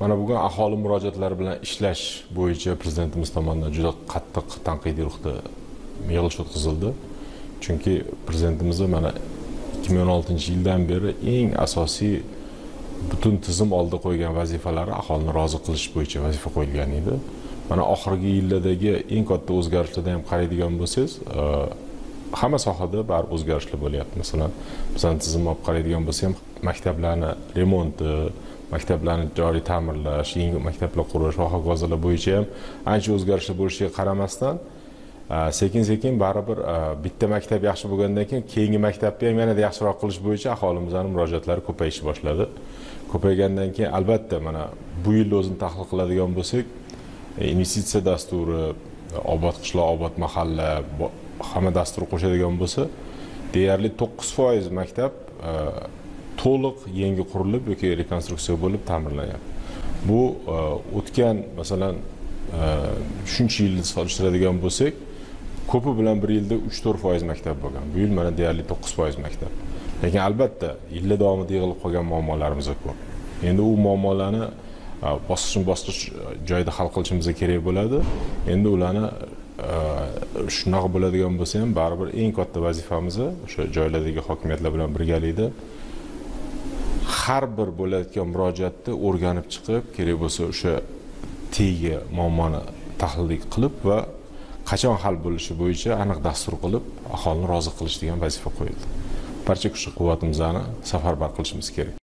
mana bugun aholi murojaatlari bilan ishlash bo'yicha prezidentimiz tomonidan juda qattiq tanqidiy ruhda yig'ilish o'tkazildi. Chunki prezidentimizni mana ikki ming o'n oltinchi yildan beri eng asosiy butun tizim oldida qo'ygan vazifalari aholini rozi qilish bo'yicha vazifa qo'yilgan edi. Mana oxirgi yillardagi eng katta o'zgarishlardan ham qaraydigan bo'lsangiz hamma sohada baribir o'zgarishlar bo'lyapti. Masalan bizani tizimni olib qaraydigan bo'lsa ham maktablarni remonti maktablarni joriy ta'mirlash yangi maktablar qurish va hokazolar bo'yicha ham ancha o'zgarishlar bo'lishiga qaramasdan sekin sekin baribir bitta maktab yaxshi bo'lgandan keyin keyingi maktabni ham yanada yaxshiroq qilish bo'yicha aholimizni murojaatlari ko'payishni boshladi. Ko'paygandan keyin albatta mana bu yilni o'zini tahlil qiladigan bo'lsak investitsiya dasturi obod qishloq obod mahalla hamma dastur qo'shadigan bo'lsa deyarli to'qqiz foiz maktab e, to'liq yangi qurilib yoki rekonstruksiya bo'lib ta'mirlanyapti bu e, o'tgan masalan e, shuncha yilni solishtiradigan bo'lsak ko'pi bilan bir yilda uch to'rt foiz maktab bo'lgan. Bu yil mana deyarli to'qqiz foiz maktab. Lekin albatta yillar davomida yig'ilib qolgan muammolarimiz ko'p. Endi u muammolarni bosqichma bosqich joyida hal qilishimiz kerak bo'ladi. Endi ularni shunaqa bo'ladigan bo'lsa ham baribir eng katta vazifamiz o'sha joylardagi hokimiyatlar bilan birgalikda har bir bo'layotgan murojaatni o'rganib chiqib kerak bo'lsa o'sha tegi muammoni tahlil qilib va qachon hal bo'lishi bo'yicha aniq dastur qilib aholini rozi qilish degan vazifa qo'yildi. Barcha kuch quvvatimizni safarbar qilishimiz kerak.